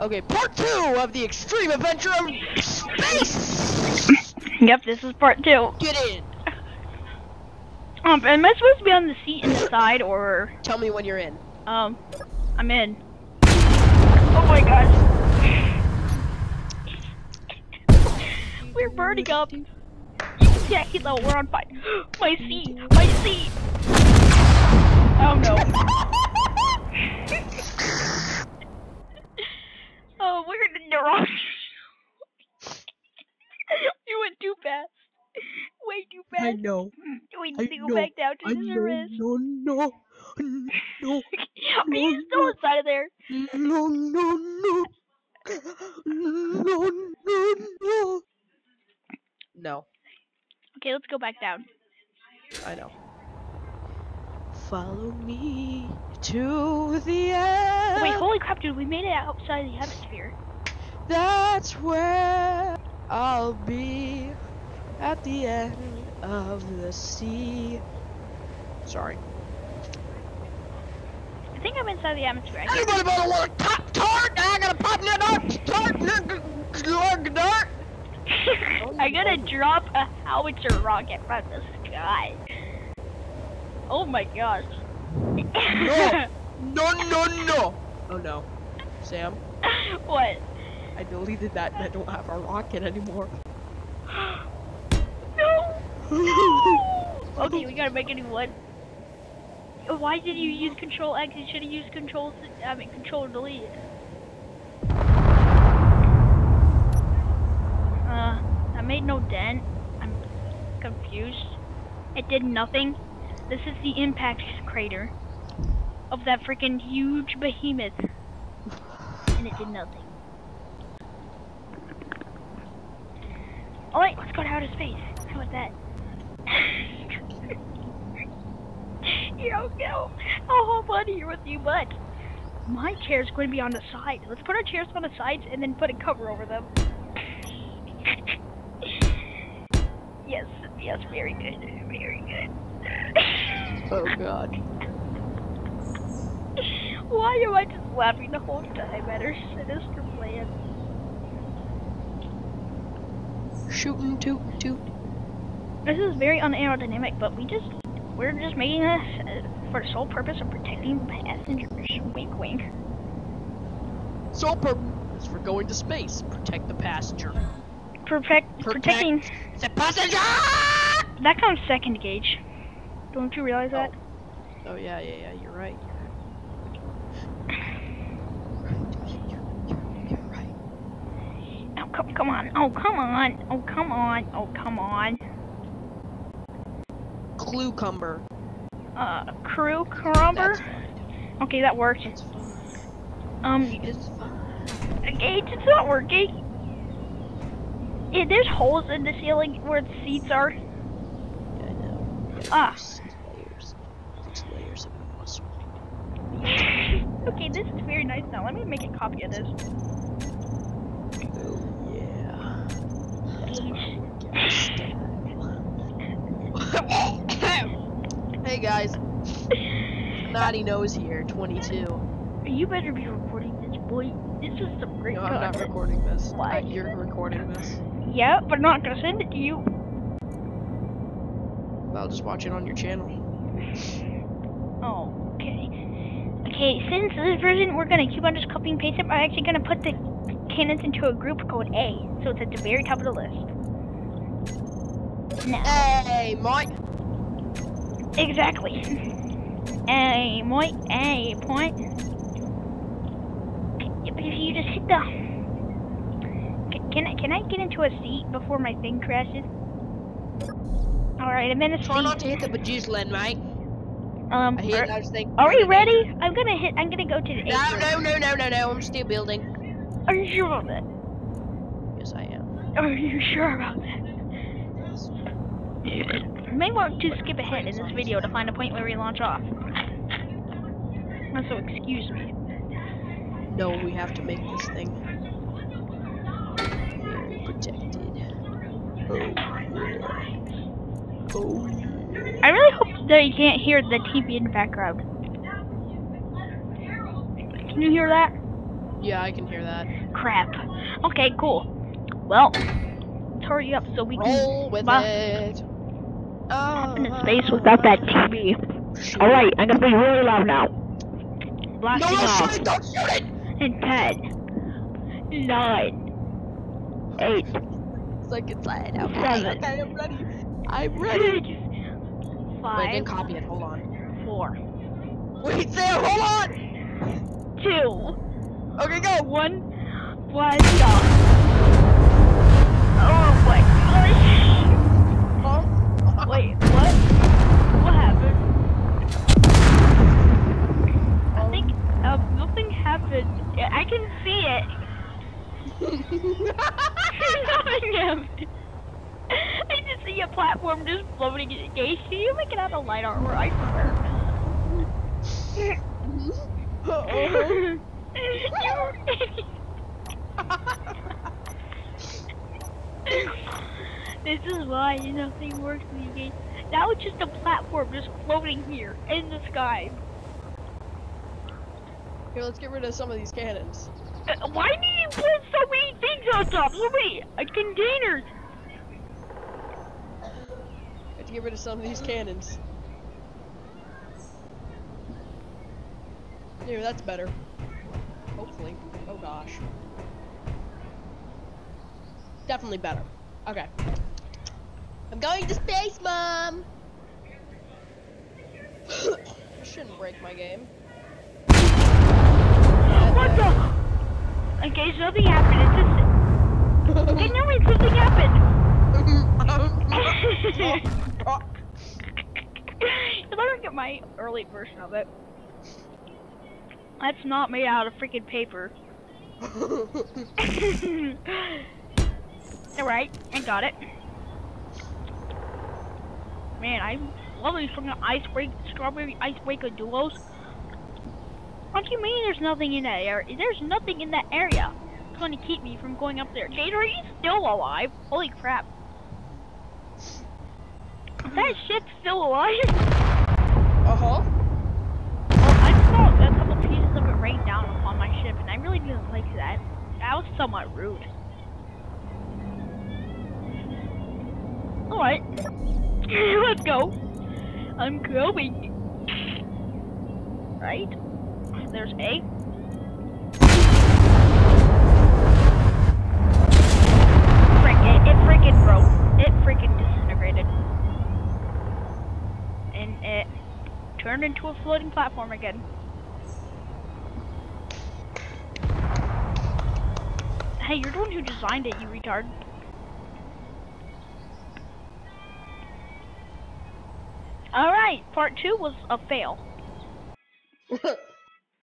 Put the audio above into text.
Okay, part two of the extreme adventure of space. Yep, this is part two. Get in. Um, am I supposed to be on the seat in the side or Tell me when you're in. um I'm in. Oh my gosh. We're burning up. Yeah, no, we're on fire. My seat, my seat. Oh no. oh, we're in the wrong. you went too fast. Way too fast. I know. We I need to go know, back down to I the know. service. No, no, no, Are you still inside of there? no, no, no, no, no, no. No, Okay, let's go back down. I know. Follow me to the end. Wait, holy crap, dude, we made it outside the atmosphere. That's where I'll be at the end of the sea. Sorry. I think I'm inside the atmosphere. Anybody better want a top tart? I gotta pop tart dart. I'm gonna drop a howitzer rocket from the sky. Oh my gosh. No, no, no. no! Oh no. Sam, what? I deleted that and I don't have a rocket anymore. No! Okay, we gotta make a new one. Why did you use Control X? You should have used Control. I mean, Control Delete. Uh, that made no dent. I'm confused. It did nothing. This is the impact crater of that freaking huge behemoth, and it did nothing. Alright, let's go to outer space. How about that? you don't know hop on here with you, but my chair's going to be on the side. Let's put our chairs on the sides and then put a cover over them. yes, yes, very good, very good. Oh god. Why am I just laughing the whole time at her sinister plan? Shooting toot toot. This is very unaerodynamic, but we just we're just making this uh, for the sole purpose of protecting passengers. Wink, wink. Sole purpose is for going to space. Protect the passenger. Protect, Protect- protecting The passenger! that comes second gauge. Don't you realize that? Oh yeah, yeah, yeah. You're right. You're right. Oh come, come on! Oh come on! Oh come on! Oh come on! Clue cumber. Uh, crew crumber. Okay, that worked. It's fine. Um, It's fine. gauge, it's not working. Yeah, there's holes in the ceiling where the seats are. Yeah, I know. Yeah, Ah. Six layers. Six layers of muscle. okay, this is very nice now. Let me make a copy of this. Oh yeah. That's Gauge. our style. hey guys. Naughty Nose here, 22. You better be recording this, boy. This is some great No, I'm not recording this. Why? Uh, you're recording this. Yeah, but I'm not gonna send it to you. I'll just watch it on your channel. Oh, okay. Okay, since this version we're gonna keep on just copying and pasting, I'm actually gonna put the cannons into a group called A, so it's at the very top of the list. Now, Hey, Mike. exactly. A point, A point. If you just hit the. Can- Can I can I get into a seat before my thing crashes? All right, I'm in Try not to hit the bejizzling, mate. Um, I hate are, those things. are we ready? I'm gonna hit. I'm gonna go to the No, no, no, no, no, no. I'm still building. Are you sure about that? Yes, I am. Are you sure about that? You may want to skip ahead in this video to find a point where we launch off. So excuse me. No, we have to make this thing very protected. Oh. Oh. I really hope that you can't hear the TV in the background. Can you hear that? Yeah, I can hear that. Crap. Okay, cool. Well, let's hurry up so we can Roll with Wow. it. hop into Oh, space oh. without that TV. Alright, I'm gonna be really loud now. No, don't off. shoot it! Don't shoot it! In 10, 9, 8, It's like it's like, okay, Seven. okay, I'm ready. I'm ready. 6, Wait, I 5, didn't copy it. Hold on. 4, Wait, Sam, hold on! 2, Okay, go! 1, blast off. Oh my gosh. Huh? Wait? What happened? I Um, think um, nothing happened. Yeah, I can see it. nothing happened. I just see a platform just floating in space. Can you make it out of light armor? I swear. Uh-oh. This is why nothing works in these games. Now it's just a platform just floating here in the sky. Here, let's get rid of some of these cannons. Uh, Why do you put so many things on top? So many uh, containers. Have to get rid of some of these cannons. Here, that's better. Hopefully. Oh gosh. Definitely better. Okay. I'm going to space, Mom! I shouldn't break my game. What the? Okay, something happened. It's just. Okay, no, wait, something happened. Me get my early version of it. That's not made out of freaking paper. Alright, I got it. Man, I love these freaking ice break strawberry icebreaker duos. What do you mean there's nothing in that area? There's nothing in that area. It's going to keep me from going up there. Gator, are you still alive? Holy crap. Is that ship still alive? uh-huh. Well, I saw a couple pieces of it rain down on my ship, and I really didn't like that. That was somewhat rude. Alright. Let's go. I'm going. Right? There's A. Frick, it, it freaking broke. It freaking disintegrated. And it turned into a floating platform again. Hey, you're the one who designed it, you retard. Alright, part two was a fail.